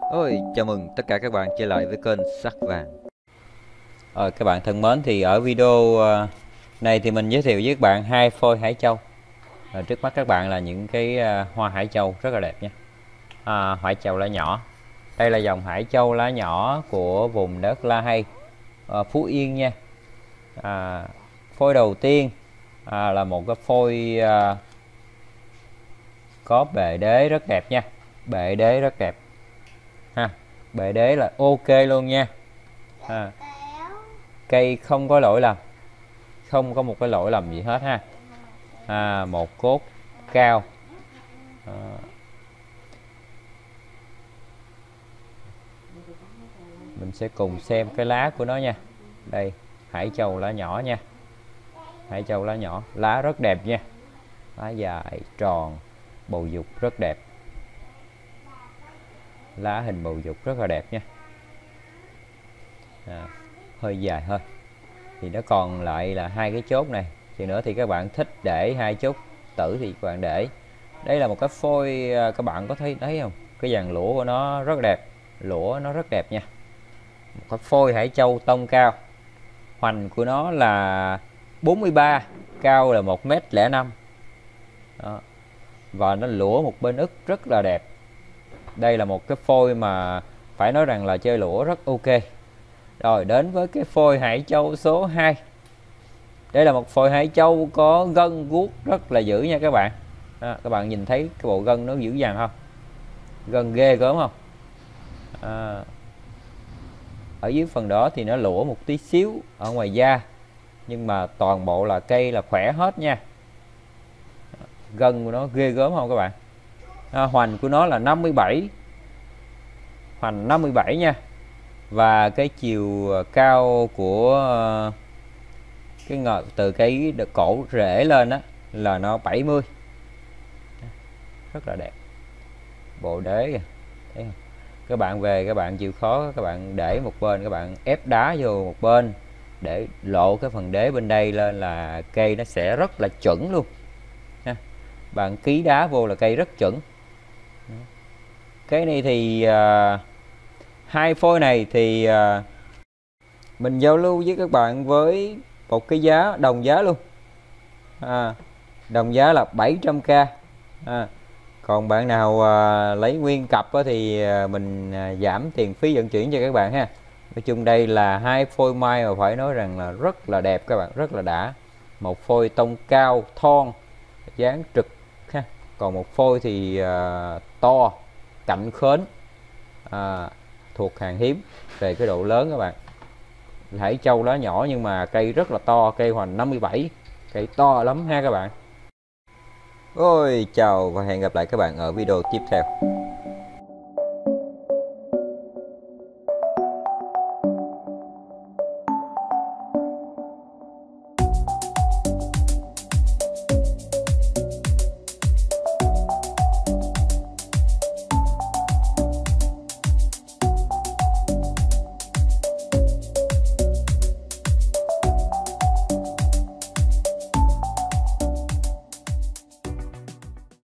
Ôi, chào mừng tất cả các bạn trở lại với kênh Sắc Vàng. Ờ, các bạn thân mến thì ở video ờ, này thì mình giới thiệu với các bạn hai phôi hải châu. À, Trước mắt các bạn là những cái ờ, hoa hải châu rất là đẹp nha à, Hải châu lá nhỏ. Đây là dòng hải châu lá nhỏ của vùng đất La Hay à, Phú Yên nha. À, Phôi đầu tiên à, là một cái phôi à, có bệ đế rất đẹp nha. Bệ đế rất đẹp ha bệ đế là ok luôn nha. Ha. cây không có lỗi lầm. Không có một cái lỗi lầm gì hết ha. À, một cốt cao. À. mình sẽ cùng xem cái lá của nó nha. Đây hải châu lá nhỏ nha. Hải châu lá nhỏ. Lá rất đẹp nha. Lá dài tròn bầu dục rất đẹp lá hình bầu dục rất là đẹp nha. À, hơi dài hơn thì nó còn lại là hai cái chốt này. Thì nữa thì các bạn thích để hai chốt tử thì các bạn để. Đây là một cái phôi à, các bạn có thấy thấy không? Cái dàn lũa của nó rất đẹp. Lũa nó rất đẹp nha. Một cái phôi hải châu tông cao. Hoành của nó là 43 cao là 1m05 đó. và nó lũa một bên ức rất là đẹp đây là một cái phôi mà phải nói rằng là chơi lũa rất ok. Rồi đến với cái phôi hải châu số 2 đây là một phôi hải châu có gân guốc rất là dữ nha các bạn. Đó, các bạn nhìn thấy cái bộ gân nó dữ dằn không? Gân ghê gớm không? À, ở dưới phần đó thì nó lũa một tí xíu ở ngoài da nhưng mà toàn bộ là cây là khỏe hết nha. Gân của nó ghê gớm không các bạn? À, hoành của nó là 57 hoành 57 nha. Và cái chiều à, cao của à, cái ngọn từ cái cổ rễ lên đó là nó 70 rất là đẹp. Bộ đế kìa. Thấy không? Các bạn về các bạn chịu khó các bạn để một bên các bạn ép đá vô một bên để lộ cái phần đế bên đây lên là cây nó sẽ rất là chuẩn luôn. Ha. bạn ký đá vô là cây rất chuẩn cái này thì uh, hai phôi này thì uh, mình giao lưu với các bạn với một cái giá đồng giá luôn. À, đồng giá là 700k à, còn bạn nào à, lấy nguyên cặp á, thì à, mình à, giảm tiền phí vận chuyển cho các bạn ha. Nói chung đây là hai phôi mai mà phải nói rằng là rất là đẹp các bạn rất là đã. Một phôi tông cao thon dáng trực còn một phôi thì uh, to cạnh khến uh, thuộc hàng hiếm về cái độ lớn các bạn. Hải châu lá nhỏ nhưng mà cây rất là to cây hoành 57 cây to lắm ha các bạn. Ôi chào và hẹn gặp lại các bạn ở video tiếp theo.